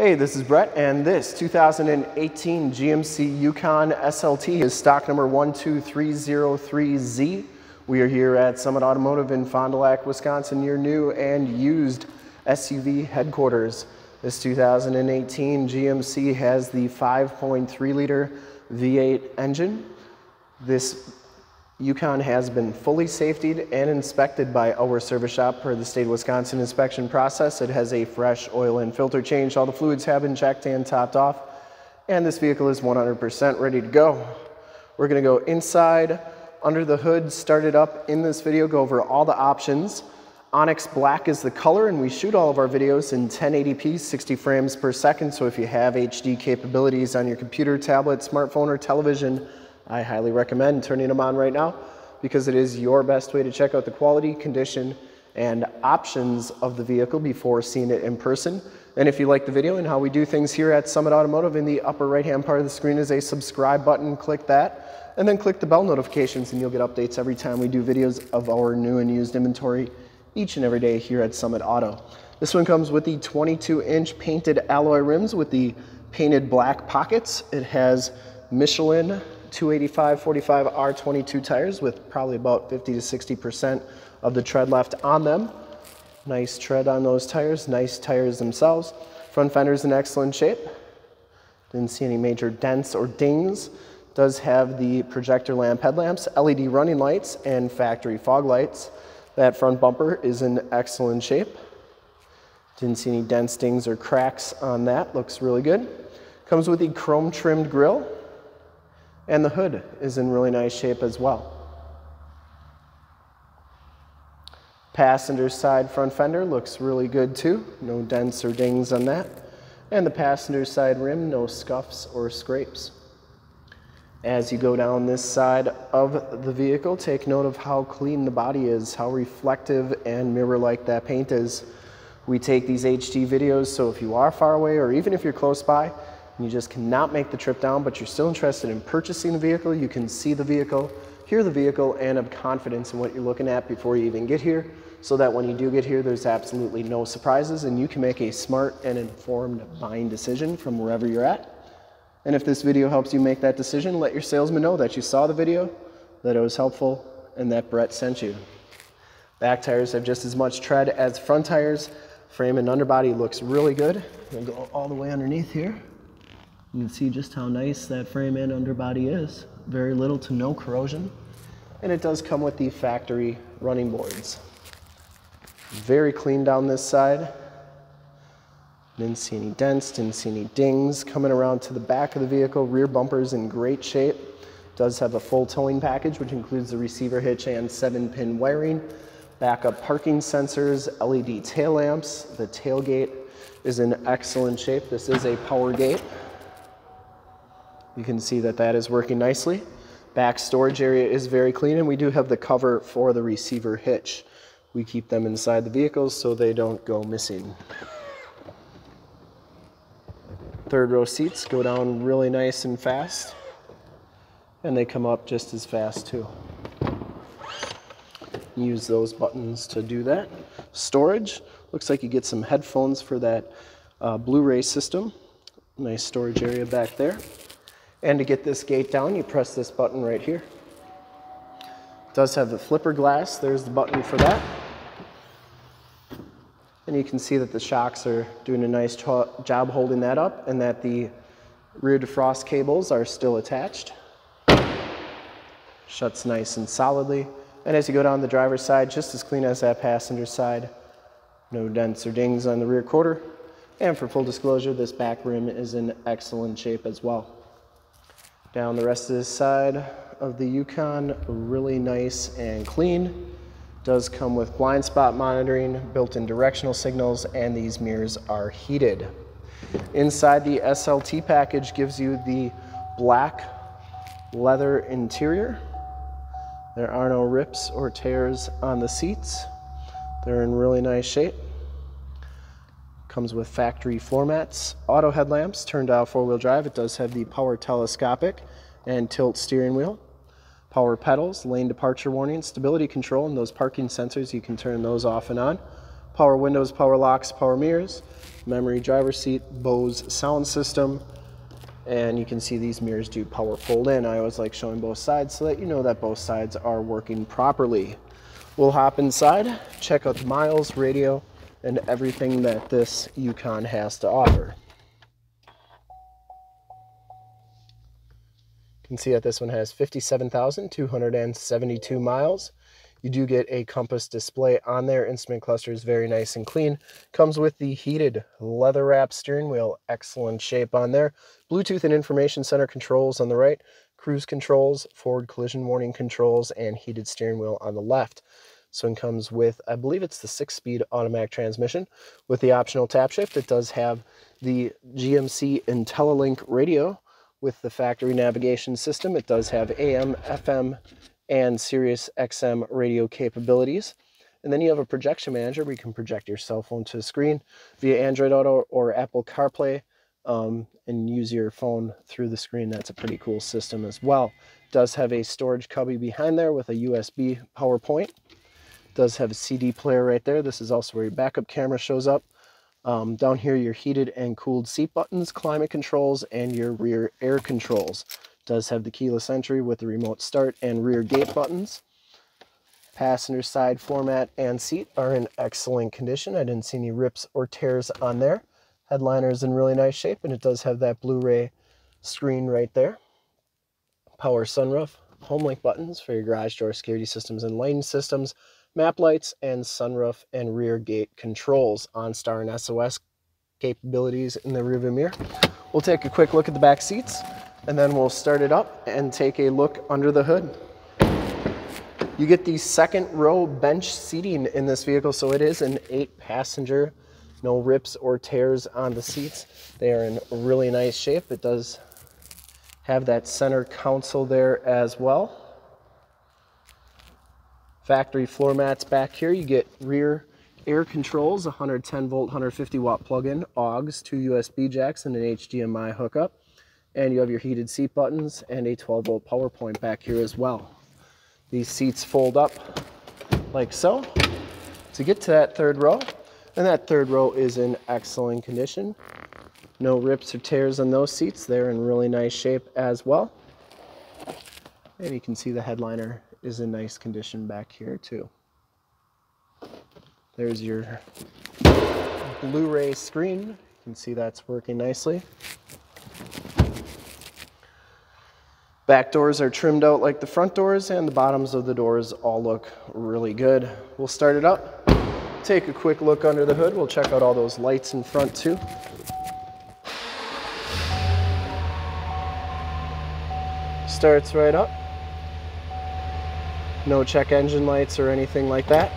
Hey, this is Brett, and this 2018 GMC Yukon SLT is stock number 12303Z. We are here at Summit Automotive in Fond du Lac, Wisconsin, your new and used SUV headquarters. This 2018 GMC has the 5.3 liter V8 engine. This Yukon has been fully safetied and inspected by our service shop per the state of Wisconsin inspection process. It has a fresh oil and filter change. All the fluids have been checked and topped off. And this vehicle is 100% ready to go. We're gonna go inside, under the hood, start it up in this video, go over all the options. Onyx Black is the color and we shoot all of our videos in 1080p, 60 frames per second. So if you have HD capabilities on your computer, tablet, smartphone, or television, I highly recommend turning them on right now because it is your best way to check out the quality, condition, and options of the vehicle before seeing it in person. And if you like the video and how we do things here at Summit Automotive, in the upper right hand part of the screen is a subscribe button. Click that and then click the bell notifications and you'll get updates every time we do videos of our new and used inventory each and every day here at Summit Auto. This one comes with the 22 inch painted alloy rims with the painted black pockets. It has Michelin 285 45 R22 tires with probably about 50 to 60% of the tread left on them. Nice tread on those tires, nice tires themselves. Front fender's in excellent shape. Didn't see any major dents or dings. Does have the projector lamp headlamps, LED running lights, and factory fog lights. That front bumper is in excellent shape. Didn't see any dents, dings, or cracks on that. Looks really good. Comes with the chrome trimmed grille and the hood is in really nice shape as well. Passenger side front fender looks really good too. No dents or dings on that. And the passenger side rim, no scuffs or scrapes. As you go down this side of the vehicle, take note of how clean the body is, how reflective and mirror-like that paint is. We take these HD videos, so if you are far away or even if you're close by, you just cannot make the trip down, but you're still interested in purchasing the vehicle, you can see the vehicle, hear the vehicle, and have confidence in what you're looking at before you even get here, so that when you do get here, there's absolutely no surprises, and you can make a smart and informed buying decision from wherever you're at. And if this video helps you make that decision, let your salesman know that you saw the video, that it was helpful, and that Brett sent you. Back tires have just as much tread as front tires. Frame and underbody looks really good. We'll go all the way underneath here. You can see just how nice that frame and underbody is. Very little to no corrosion. And it does come with the factory running boards. Very clean down this side. Didn't see any dents, didn't see any dings. Coming around to the back of the vehicle, rear bumper's in great shape. Does have a full towing package, which includes the receiver hitch and seven pin wiring. Backup parking sensors, LED tail lamps. The tailgate is in excellent shape. This is a power gate. You can see that that is working nicely. Back storage area is very clean and we do have the cover for the receiver hitch. We keep them inside the vehicles so they don't go missing. Third row seats go down really nice and fast and they come up just as fast too. Use those buttons to do that. Storage, looks like you get some headphones for that uh, Blu-ray system. Nice storage area back there. And to get this gate down, you press this button right here. It does have the flipper glass. There's the button for that. And you can see that the shocks are doing a nice job holding that up and that the rear defrost cables are still attached. Shuts nice and solidly. And as you go down the driver's side, just as clean as that passenger side. No dents or dings on the rear quarter. And for full disclosure, this back rim is in excellent shape as well. Down the rest of this side of the Yukon, really nice and clean. Does come with blind spot monitoring, built-in directional signals, and these mirrors are heated. Inside the SLT package gives you the black leather interior. There are no rips or tears on the seats. They're in really nice shape. Comes with factory floor mats, auto headlamps, turned dial four-wheel drive. It does have the power telescopic and tilt steering wheel. Power pedals, lane departure warning, stability control, and those parking sensors, you can turn those off and on. power windows, power locks, power mirrors, memory driver seat, Bose sound system, and you can see these mirrors do power fold in. I always like showing both sides so that you know that both sides are working properly. We'll hop inside, check out the miles, radio, and everything that this Yukon has to offer. You can see that this one has 57,272 miles. You do get a compass display on there. Instrument cluster is very nice and clean. Comes with the heated leather wrap steering wheel. Excellent shape on there. Bluetooth and information center controls on the right. Cruise controls, forward collision warning controls, and heated steering wheel on the left. So it comes with, I believe it's the six-speed automatic transmission with the optional tap shift. It does have the GMC IntelliLink radio with the factory navigation system. It does have AM, FM, and Sirius XM radio capabilities. And then you have a projection manager where you can project your cell phone to the screen via Android Auto or Apple CarPlay um, and use your phone through the screen. That's a pretty cool system as well. It does have a storage cubby behind there with a USB power point. Does have a CD player right there. This is also where your backup camera shows up. Um, down here, your heated and cooled seat buttons, climate controls, and your rear air controls does have the keyless entry with the remote start and rear gate buttons. Passenger side floor mat and seat are in excellent condition. I didn't see any rips or tears on there. Headliner is in really nice shape and it does have that Blu-ray screen right there. Power sunroof, home link buttons for your garage door security systems and lighting systems, map lights, and sunroof and rear gate controls. OnStar and SOS capabilities in the rearview mirror. We'll take a quick look at the back seats and then we'll start it up and take a look under the hood. You get the second row bench seating in this vehicle, so it is an eight passenger, no rips or tears on the seats. They are in really nice shape. It does have that center console there as well. Factory floor mats back here. You get rear air controls, 110 volt, 150 watt plug-in, AUX, two USB jacks, and an HDMI hookup and you have your heated seat buttons and a 12 volt power point back here as well. These seats fold up like so to get to that third row. And that third row is in excellent condition. No rips or tears on those seats. They're in really nice shape as well. And you can see the headliner is in nice condition back here too. There's your Blu-ray screen. You can see that's working nicely. Back doors are trimmed out like the front doors and the bottoms of the doors all look really good. We'll start it up, take a quick look under the hood. We'll check out all those lights in front too. Starts right up. No check engine lights or anything like that.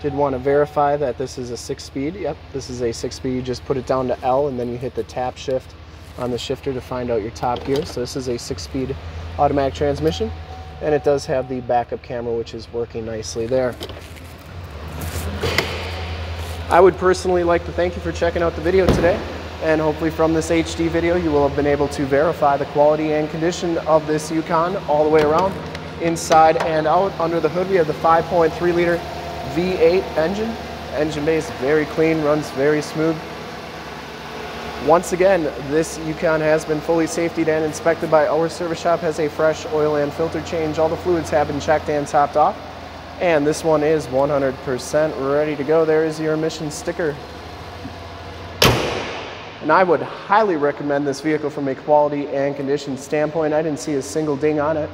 Did want to verify that this is a six speed. Yep, this is a six speed. You just put it down to L and then you hit the tap shift on the shifter to find out your top gear. So this is a six speed automatic transmission and it does have the backup camera which is working nicely there. I would personally like to thank you for checking out the video today and hopefully from this HD video you will have been able to verify the quality and condition of this Yukon all the way around inside and out. Under the hood we have the 5.3 liter V8 engine. Engine base very clean, runs very smooth. Once again, this Yukon has been fully safetied and inspected by our service shop, has a fresh oil and filter change. All the fluids have been checked and topped off. And this one is 100% ready to go. There is your emissions sticker. And I would highly recommend this vehicle from a quality and condition standpoint. I didn't see a single ding on it.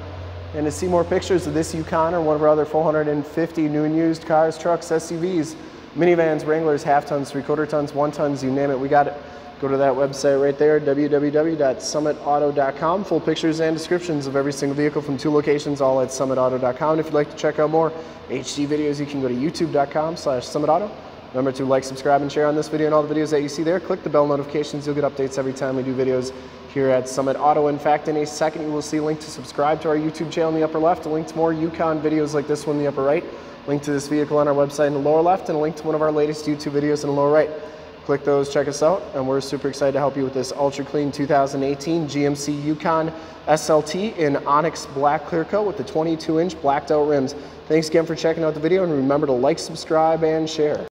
And to see more pictures of this Yukon or one of our other 450 new and used cars, trucks, SUVs, minivans, Wranglers, half tons, three quarter tons, one tons, you name it, we got it Go to that website right there, www.summitauto.com. Full pictures and descriptions of every single vehicle from two locations, all at summitauto.com. If you'd like to check out more HD videos, you can go to youtube.com slash summitauto. Remember to like, subscribe, and share on this video and all the videos that you see there. Click the bell notifications. You'll get updates every time we do videos here at Summit Auto. In fact, in a second, you will see a link to subscribe to our YouTube channel in the upper left, a link to more Yukon videos like this one in the upper right, a link to this vehicle on our website in the lower left, and a link to one of our latest YouTube videos in the lower right. Click those, check us out, and we're super excited to help you with this ultra clean 2018 GMC Yukon SLT in Onyx Black Clear Coat with the 22 inch blacked out rims. Thanks again for checking out the video and remember to like, subscribe, and share.